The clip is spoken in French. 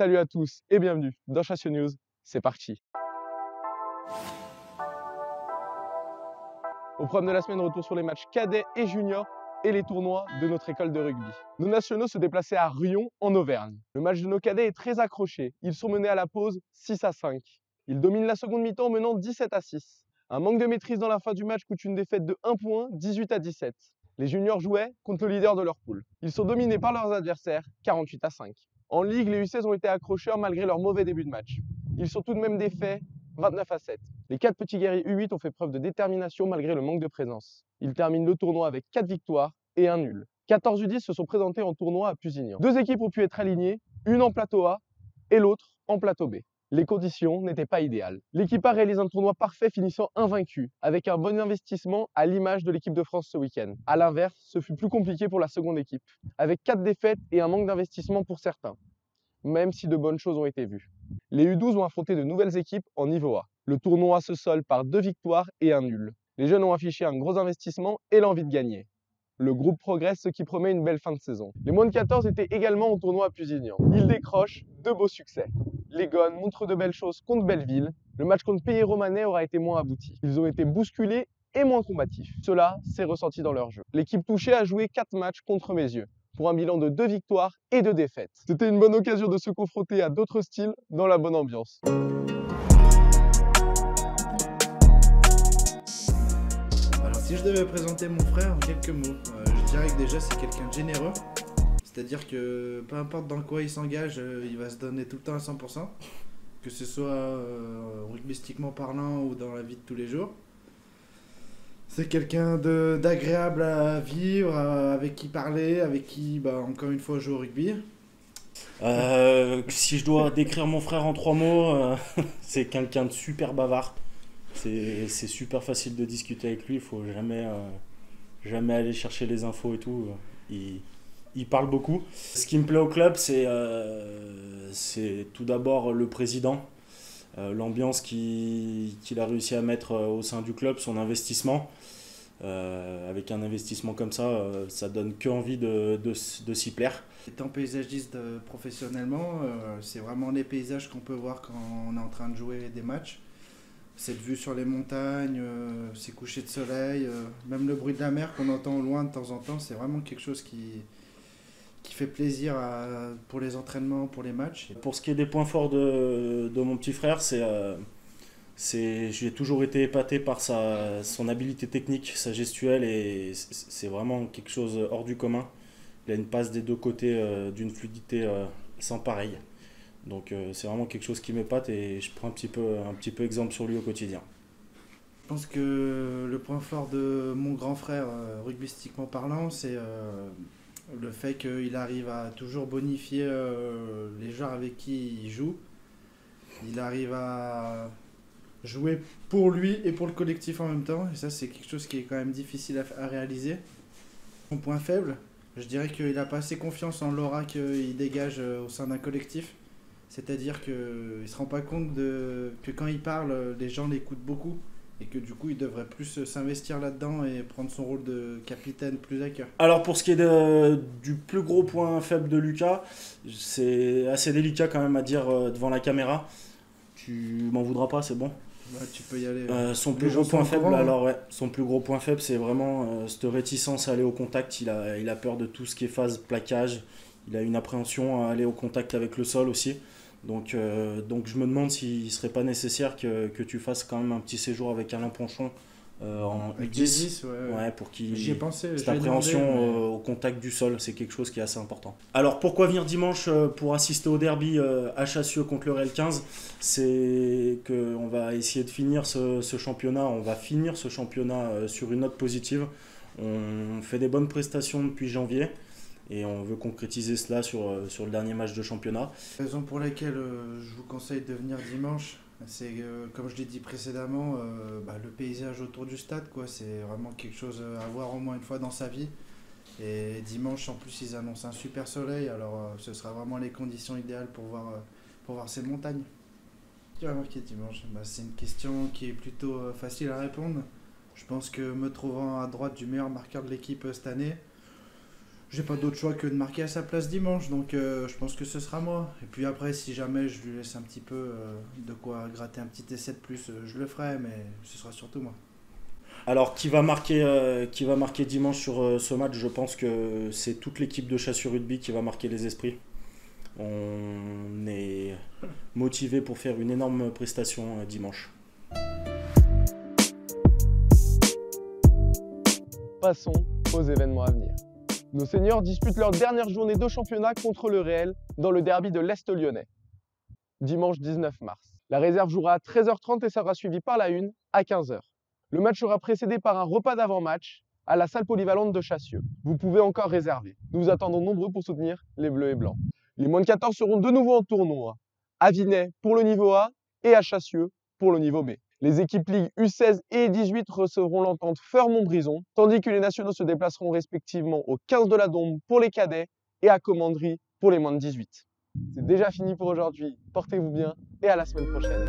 Salut à tous et bienvenue dans Chassio News. C'est parti. Au programme de la semaine, retour sur les matchs cadets et juniors et les tournois de notre école de rugby. Nos nationaux se déplaçaient à Rion en Auvergne. Le match de nos cadets est très accroché. Ils sont menés à la pause 6 à 5. Ils dominent la seconde mi-temps en menant 17 à 6. Un manque de maîtrise dans la fin du match coûte une défaite de 1 point, 18 à 17. Les juniors jouaient contre le leader de leur poule. Ils sont dominés par leurs adversaires, 48 à 5. En Ligue, les U16 ont été accrocheurs malgré leur mauvais début de match. Ils sont tout de même défaits 29 à 7. Les quatre petits guerriers U8 ont fait preuve de détermination malgré le manque de présence. Ils terminent le tournoi avec 4 victoires et un nul. 14 U10 se sont présentés en tournoi à Pusignan. Deux équipes ont pu être alignées, une en plateau A et l'autre en plateau B. Les conditions n'étaient pas idéales. L'équipe A réalise un tournoi parfait finissant invaincu, avec un bon investissement à l'image de l'équipe de France ce week-end. A l'inverse, ce fut plus compliqué pour la seconde équipe, avec 4 défaites et un manque d'investissement pour certains, même si de bonnes choses ont été vues. Les U12 ont affronté de nouvelles équipes en niveau A. Le tournoi se solde par deux victoires et un nul. Les jeunes ont affiché un gros investissement et l'envie de gagner. Le groupe progresse, ce qui promet une belle fin de saison. Les moins de 14 étaient également au tournoi à Pusignan. Ils décrochent de beaux succès. Les Gones montrent de belles choses contre Belleville. Le match contre Pays Romanais aura été moins abouti. Ils ont été bousculés et moins combatifs. Cela s'est ressenti dans leur jeu. L'équipe touchée a joué 4 matchs contre mes yeux pour un bilan de 2 victoires et 2 défaites. C'était une bonne occasion de se confronter à d'autres styles dans la bonne ambiance. Si je devais présenter mon frère en quelques mots, euh, je dirais que déjà c'est quelqu'un de généreux. C'est-à-dire que peu importe dans quoi il s'engage, euh, il va se donner tout le temps à 100%. Que ce soit euh, rugbystiquement parlant ou dans la vie de tous les jours. C'est quelqu'un d'agréable à vivre, à- avec qui parler, avec qui, bah, encore une fois, jouer au rugby. Euh, si je dois décrire mon frère en trois mots, euh, c'est quelqu'un de super bavard. C'est super facile de discuter avec lui. Il faut jamais, euh, jamais aller chercher les infos et tout. Il, il parle beaucoup. Ce qui me plaît au club, c'est euh, tout d'abord le président, euh, l'ambiance qui- qu'il a réussi à mettre au sein du club, son investissement. Avec un investissement comme ça, euh, ça donne que envie de, de, de s'y plaire. Étant paysagiste professionnellement, c'est vraiment les paysages qu'on peut voir quand on est en train de jouer des matchs. Cette vue sur les montagnes, euh, ces couchers de soleil, euh, même le bruit de la mer qu'on entend au loin de temps en temps, c'est vraiment quelque chose qui, fait plaisir pour les entraînements, pour les matchs. Pour ce qui est des points forts de, mon petit frère, c'est euh, c'est j'ai toujours été épaté par son habileté technique, sa gestuelle et c'est vraiment quelque chose hors du commun. Il a une passe des deux côtés d'une fluidité sans pareil. Donc euh, c'est vraiment quelque chose qui m'épate et je prends un petit peu un petit peu exemple sur lui au quotidien. Je pense que le point fort de mon grand frère, euh, rugbystiquement parlant, c'est euh, le fait qu'il arrive à toujours bonifier les joueurs avec qui il joue. Il arrive à jouer pour lui et pour le collectif en même temps. Et ça, c'est quelque chose qui est quand même difficile à, réaliser. Son point faible, je dirais qu'il n'a pas assez confiance en l'aura qu'il dégage au sein d'un collectif. C'est-à-dire qu'il ne se rend pas compte de, que quand il parle, euh, les gens l'écoutent beaucoup et que du coup il devrait plus euh, s'investir là-dedans et prendre son rôle de capitaine plus à cœur. Alors pour ce qui est de- du plus gros point faible de Lucas, c'est assez délicat quand même à dire euh, devant la caméra. Tu m'en voudras pas, c'est bon? Ouais, tu peux y aller. Euh, son Les plus gros point faible, courant, hein. alors ouais, son plus gros point faible, c'est vraiment euh, cette réticence à aller au contact. Il a, il a peur de tout ce qui est phase plaquage. Il a une appréhension à aller au contact avec le sol aussi. Donc, euh, donc je me demande s'il ne serait pas nécessaire que, que tu fasses quand même un petit séjour avec Alain Ponchon euh, en Avec U10. des 10, ouais, ouais. Ouais, pour qu'il J'y ai pensé. je cette appréhension demandé, mais- euh, au contact du sol, c'est quelque chose qui est assez important. Alors pourquoi venir dimanche pour assister au derby à Chassieux contre le Real 15 C'est qu'on va essayer de finir ce, ce championnat, on va finir ce championnat sur une note positive. On fait des bonnes prestations depuis janvier et on veut concrétiser cela sur, euh, sur le dernier match de championnat. La raison pour laquelle euh, je vous conseille de venir dimanche, c'est euh, comme je l'ai dit précédemment, bah, le paysage autour du stade, quoi. C'est vraiment quelque chose à voir au moins une fois dans sa vie. Et dimanche, en plus, ils annoncent un super soleil, alors ce sera vraiment les conditions idéales pour voir, pour voir ces montagnes. Qui va marquer dimanche Bah, C'est une question qui est plutôt facile à répondre. Je pense que me trouvant à droite du meilleur marqueur de l'équipe cette année, j'ai pas d'autre choix que de marquer à sa place dimanche, donc euh, je pense que ce sera moi. Et puis après, si jamais je lui laisse un petit peu euh, de quoi gratter un petit essai de plus, euh, je le ferai, mais ce sera surtout moi. Alors, qui va marquer, qui va marquer dimanche sur ce match? Je pense que c'est toute l'équipe de Chasseur Rugby qui va marquer les esprits. On est motivé pour faire une énorme prestation dimanche. Passons aux événements à venir. Nos seniors disputent leur dernière journée de championnat contre le Réel dans le derby de l'Est lyonnais. Dimanche 19 mars. La réserve jouera à 13h30 et sera suivie par la une à 15h. Le match sera précédé par un repas d'avant-match à la salle polyvalente de Chassieux. Vous pouvez encore réserver. Nous vous attendons nombreux pour soutenir les Bleus et Blancs. Les moins de 14 seront de nouveau en tournoi. À Vinay pour le niveau A et à Chassieux pour le niveau B. Les équipes Ligue U16 et 18 recevront l'entente Feurmont-Brison, tandis que les nationaux se déplaceront respectivement au 15 de la Dombe pour les cadets et à Commanderie pour les moins de 18. C'est déjà fini pour aujourd'hui, portez-vous bien et à la semaine prochaine.